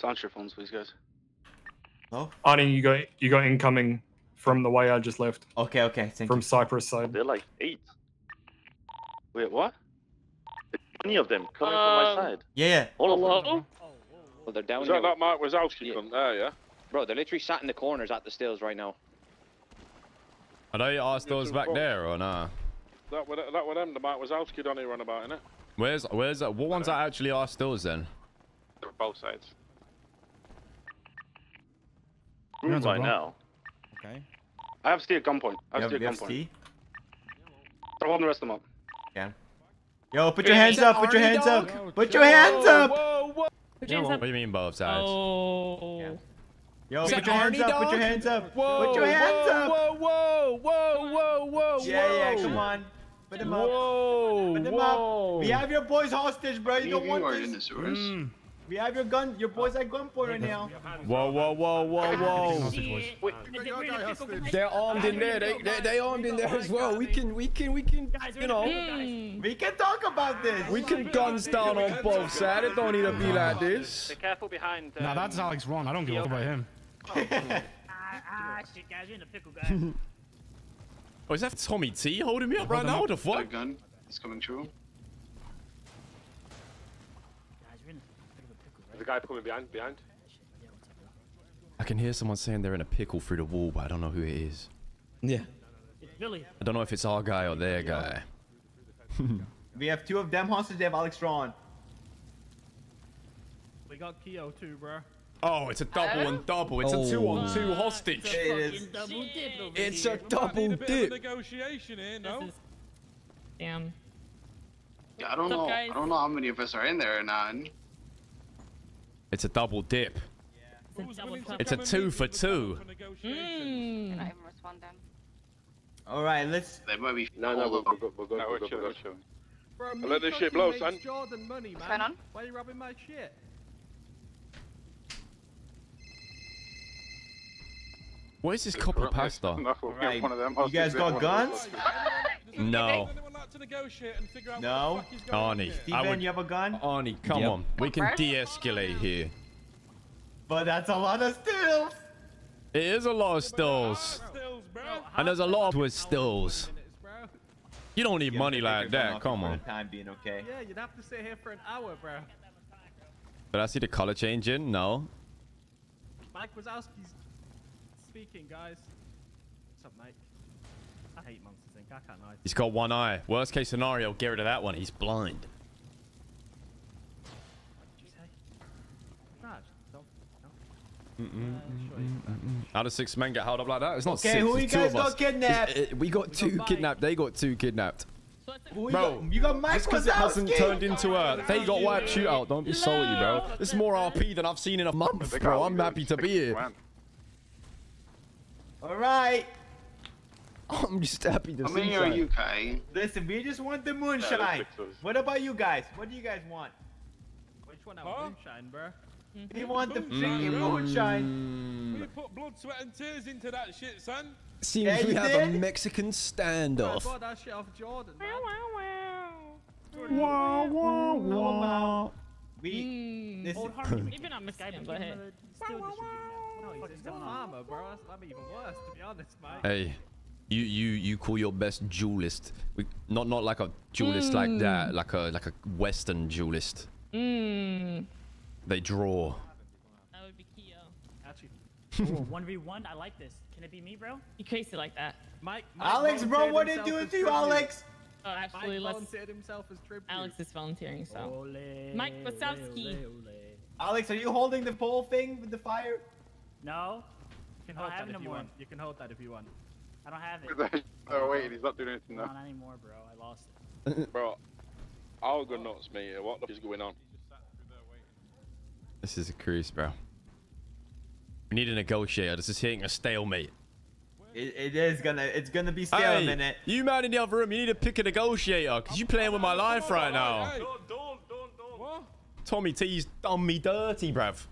Silence your phones, please, guys. Oh? Arnie, you got you got incoming from the way I just left Okay, okay. Thank from you. Cyprus side. They're like eight. Wait, what? There's Many of them coming Um, from my side. Yeah, yeah. All of Hello? them. Well, they're down Was there. that that Mark Wazowski Yeah. cunt there, yeah? Bro, they're literally sat in the corners at the stills right now. Are they our stores back folks. there or nah? That were that were them, the Mark Wazowski done here on about, innit? Where's where's that? what ones are actually our stores then? They're both sides. Move Hands by now. Okay. I have steel at gunpoint. I have have, steel you at have gunpoint. Steve? They're holding the rest of them up. Yeah. Yo, put your hands up, put your hands up. Put your hands up. Whoa, whoa. Put your hands up. What do you mean both sides? Oh. Yeah. Yo, put your hands Arnie, up, put your hands up. Whoa, Put your hands whoa, up. Whoa, whoa, whoa, whoa, whoa, Yeah, yeah, come on. Put them up. Whoa, Put them whoa. up. We have your boys hostage, bro. You don't want in the this. sewers. Mm. We have your gun, your boys at gunpoint right now. Whoa, whoa, whoa, whoa, whoa. Wait, we're in a pickle, guys. They're armed in there. They, they, they armed in there as well. We can, we can, we can, you know. We can talk about this. we can guns down on both sides. It don't need to be like this. Be careful behind. Nah, that's Alex Ron. I don't give a fuck about him. Ah, shit, guys, you're in a pickle, guys. Oh, is that Tommy T holding me up right now? What the fuck? gun. It's coming through. guys, you're in a bit of a pickle, right? The guy coming behind, behind. Shit, yeah, what's up, bro? I can hear someone saying they're in a pickle through the wall, but I don't know who it is. Yeah. It's Billy. I don't know if it's our guy or their guy. We have two of them hostage. They have Alex Ron. We got Kio too, bro. Oh, it's a double and double. It's a oh. two on two hostage. It's a It is. fucking double dip over It's here. a double dip. negotiation here, This is- Damn. Yeah, I don't What's know. guys? I don't know how many of us are in there or not. It's a double dip. It's a double. It's a two for two. Mm. Not even respond then. All right, let's. There might be No, no, we're, of we're them. we're good, No, we're we're good, we're we're good. Bro, me let this shit blow, son. Jordan money, What's going on? Why are you robbing my shit? What is this copper pasta? No, we have Right. one of them You guys got guns? No. Anyone like to negotiate and figure out No. what the fuck is going on Arnie, here? I Steven, would. you have a gun? Arnie, come Yep. on. We can What, de-escalate here. But that's a lot of stills. It is a lot of stills, Stills, and there's a lot with stills. You don't need You money like that. Come on. time being, okay? Yeah, you'd have to sit here for an hour, bro. Did I see the color changing? No. Mike Wazowski's speaking, guys. What's up, mate? I hate Monsters Inc. I can't lie. He's got one eye. Worst case scenario, get rid of that one. He's blind. What'd you say? Raj, don't. No. Uh, sure, he's back. How does six men get held up like that? It's not Okay, six. who it's you two guys of got kidnapped? It's- uh, we got two Mike. kidnapped. They got two kidnapped. So it's- you Bro, got? You got Mike Just because it hasn't turned into a they got wiped shootout. Don't be salty, bro. This is more RP than I've seen in a month, bro. I'm happy to be here. All right. I'm just happy to How see many are that. you, Kai? Listen, we just want the moonshine. What about you guys? What do you guys want? Which one? That Huh? moonshine, bro. We want the Moonshine. freaking moonshine. We put blood, sweat, and tears into that shit, son. Seems Yeah, we you have a did? Mexican Bro, I standoff. bought that shit off Jordan, man. Wow, wow, wow. Wow, wow, wow. We. Mm. This Old Harmony, Maybe not Mexican, but hey. Still distributing that. No, What he's is a going on? farmer, bro. That's, that'd be even worse, to be honest, mate. Hey, you you you call your best duelist. We, not not like a duelist like that, like a like a Western duelist. Mm. They draw. That would be Kio. Actually, oh, 1v1, I like this. Can it be me, bro? You crazy like that. Mike, Mike Alex, bro, what did himself do as it to you. Alex? Oh, Mike actually, let's. volunteered himself as tribute. Alex is volunteering, so. Ole, Mike ole, Wazowski. ole, ole. Alex, are you holding the pole thing with the fire? No, You can I hold have that it if you anymore. want. You can hold that if you want. I don't have it. oh wait, he's not doing anything Not now. anymore, bro. I lost it. Bro, I'll go nuts, mate. What the f is going on? This is a cruise, bro. We need a negotiator. This is hitting a stalemate. It, it is gonna. It's gonna be stale Hey, a minute. you man in the other room, you need to pick a negotiator, cause you playing with my life right now. Hey, don't, don't, don't, don't. What? Tommy T's done me dirty, bruv.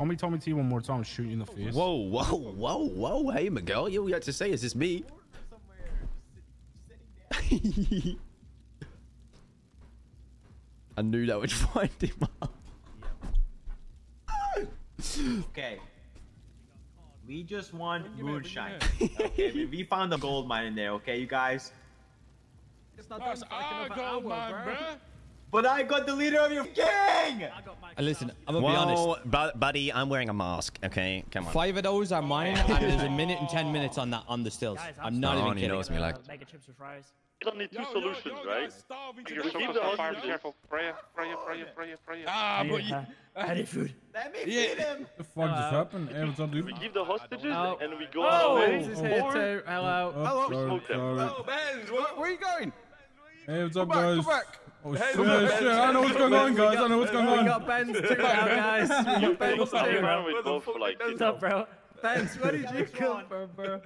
Call me Tommy T one more time, shoot you in the face. Whoa, whoa, whoa, whoa. Hey, Miguel, you all you had to say is this me? I knew that would find him out. Okay. We just want Bring him in, bring moonshine. okay, we, we found a gold mine in there. Okay, you guys. It's not That's done our gold hour, mine, bro. bruh. But I got the leader of your gang. I got Uh, Listen, I'm gonna be honest. Well, bu- buddy, I'm wearing a mask. Okay, come on. Five of those are mine, and there's a minute and ten minutes on that on the stills. Guys, I'm not Oh, even kidding. knows me like. Uh, Mega chips with fries. You don't need two Yo, yo, solutions, yo, right? guys, You're death. supposed to the farm. Careful. Freya, Freya, Freya, Freya, Freya. Ah, but you, Uh, I need food. Let me Yeah. feed him. The fuck just happened? Hey, what's up, dude? We give the hostages Oh. and we go Oh, on the Benz way. is here too. Hello. Oh, Hello. sorry, Smoke them. Benz, where, where are you going? Hey, what's up, Come back, guys? come back. Oh Hey, shit, come shit! I know what's going on, guys. I know what's going We on. got Benz too now, guys. We got You Benz stay too. around with both like is What's up, bro? Benz, where did you come from, bro?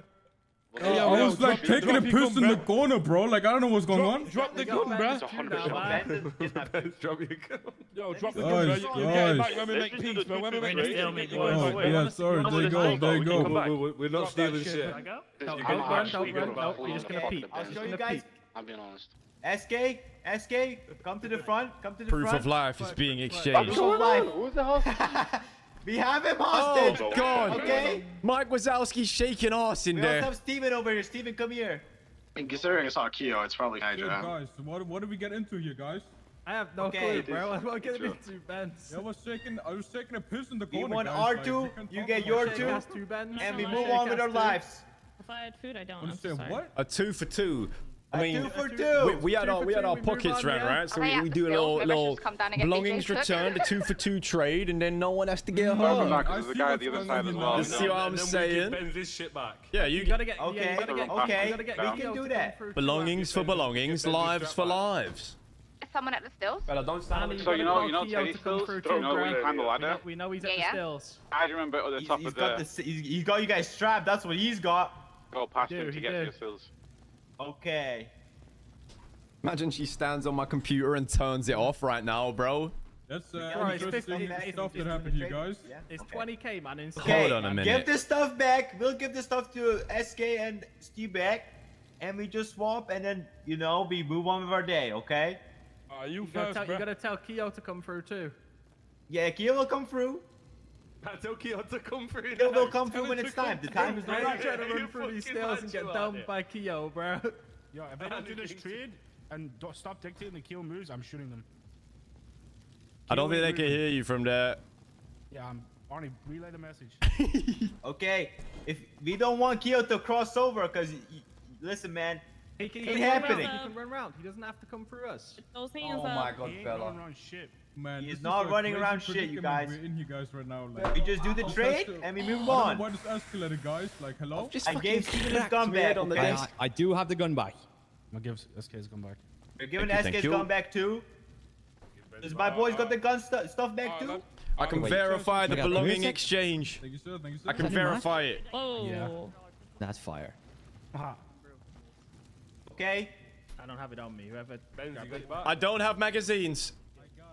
I was like drop- taking a drop your piss in gun, the corner, bro. Like I don't know what's going on. Drop the gun, Benz bruh. too now, man. Drop your gun. Yo, drop the Guys, gun, bruh. You- You get it guys. back when we make just peace, the bro. When we two make to peace. three. Oh, boys. Wait. yeah, sorry. Come There you go. let's There you go. go. Come back. We're not stealing shit. Should I go? Don't, I'm don't run, actually don't run, gonna don't. flee You're just gonna the peep. I'll show just you gonna guys. I'm being honest. SK, SK, come to the front. Come to the Proof front. of life is being exchanged. Proof exchanged. of life. Who's the hostage? we have him hostage. Oh God! Okay. Mike Wazowski's shaking ass in We also there. have Steven over here. Steven, come here. And considering it's not Kio, it's probably Shit, Hydra. guys, what what did we get into here, guys? I have no Okay, clue, bro. this- What am I getting True. into, Benz? I was taking I was taking a piss in the We corner. want guys. R2, Like, we you get your shit. two, Shake ass two, Benz. and we Shake move on with our two. lives. If I had food, I don't. Wanna I'm sorry. what? A two for two. I A mean, two for two. two. we, we had Two our for we had two, our we pockets on, round, right? So Okay, we, oh, yeah, we do a still, little maybe I should little come down and belongings DJs too. returned, a two for two trade, and then no one has to get Remember home. that, 'cause I there's a see guy at what's the other going side on as well. You see what I'm saying? This shit back. Yeah, You you gotta get. Okay, Yeah, you gotta get. okay, You gotta get we can do that. through belongings for belongings, lives for lives. Is someone at the stills? don't Andy, So you you know- you know Kio Teddy Stills? through Don't too, know bro. where they climb the We know- We know he's at Yeah, the yeah. stills. I remember at the He's, top he's of got the. this. He's, he's got you guys strapped. That's what he's got. Go past Dude, him to he get to did. your sills. Okay. Imagine she stands on my computer and turns it off right now, bro. That's uh, Right, it's interesting 50, it's- stuff that happened to you guys. Yeah, It's okay. 20k, man. In Okay, Hold on a minute. give this stuff back. We'll give this stuff to SK and Steve back, and we just swap, and then you know we move on with our day. Okay? Are you You gotta, first, tell, you bro? gotta tell Kio to come through too. Yeah, Kio will come through. Tell Kio to come through. Kio will now. come Tell through when it's time. The time is through. the I'm right. trying to You run through these fucking stills and get macho dumped by Kio, bro. Yo, if I don't do this trade and stop dictating the kill moves, I'm shooting them. I don't think they can hear you from there. Yeah, I'm Arnie, relay the message. Okay, if we don't want Kio to cross over, cause y- y- listen, man, He can, Ain't he can run happening. around, He can run around. He doesn't have to come through us. Those hands Oh up. my God, he ain't fella. going around shit. Man, He is not a running around shit, you guys. We're in you guys right now. Like, we just do the Just trade to- and we move don't know on. Why this escalated, guys? Like, hello? Just I gave Steven his gun back. on the Okay? desk. I, I do have the gun back. I'm gonna give SK's come back. We're giving Thank you, thank SK's you. gun back too. Does my boys got the gun stu- stuff back too? I can verify the belonging exchange. Thank you, sir. Thank you, sir. I can Is that your verify it. Whoa. Yeah. That's fire. Ah. Okay. I don't have it on me. Whoever. Benz, you got. I don't have magazines.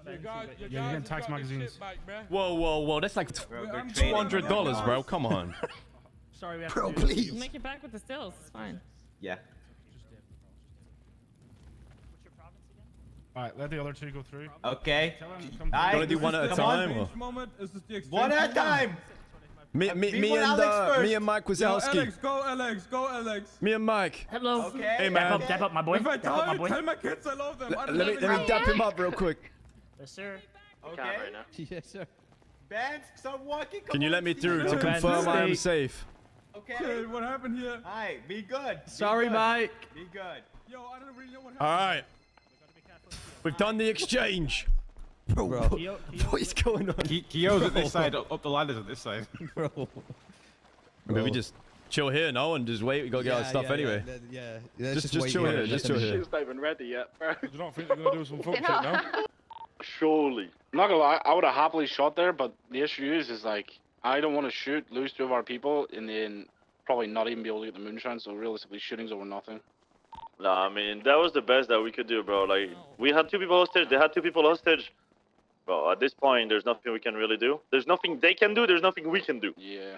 You guys- you Yeah, you're getting tax magazines. back, bruh. Whoa, whoa, whoa! That's like Bro, I'm we're trading. two hundred dollars, bro. Come on. Sorry, we have Bro, to do this. please. Make it back with the stills. It's fine. Yeah. Alright, let the other two go through. Okay. Tell them to come I- through. Wanna do one at a time? on. moment. Is this the exchange One at a time. Me, me, me and Alex uh, first. me and Mike Yo, Alex, go Alex, go Alex. Me and Mike. Hello. Okay. Hey, Dap man. up, dap up, my boy. If I Dap tell up, my boy. tell my kids I love them. I Let me love let me you. dap him up real quick. Yes, sir. Okay. right now. yes, sir. Vance, start walking. Come Can you on, let me Steven. through to confirm I am safe? Okay. Shit, what happened here? Alright, be good. Be Sorry, good. Mike. Be good. Yo, I don't really know what happened. right. We've done the exchange. Bro, Bro. Kio, Kio, what is going on? Kio's at this side, up the ladders at this side. Bro. I mean, we just chill here, no, and just wait. We gotta get our stuff anyway. Yeah, yeah. Just, just chill here. Just chill here. Shit's not even ready yet, bro. You don't think they're gonna do some fuck shit now? Surely. I'm not gonna lie, I would have happily shot there, but the issue is, is like, I don't want to shoot, lose two of our people, and then probably not even be able to get the moonshine. So realistically, shooting's over nothing. Nah, I mean, that was the best that we could do, bro. Like, we had two people hostage, they had two people hostage. Bro, at this point, there's nothing we can really do. There's nothing they can do, there's nothing we can do. Yeah.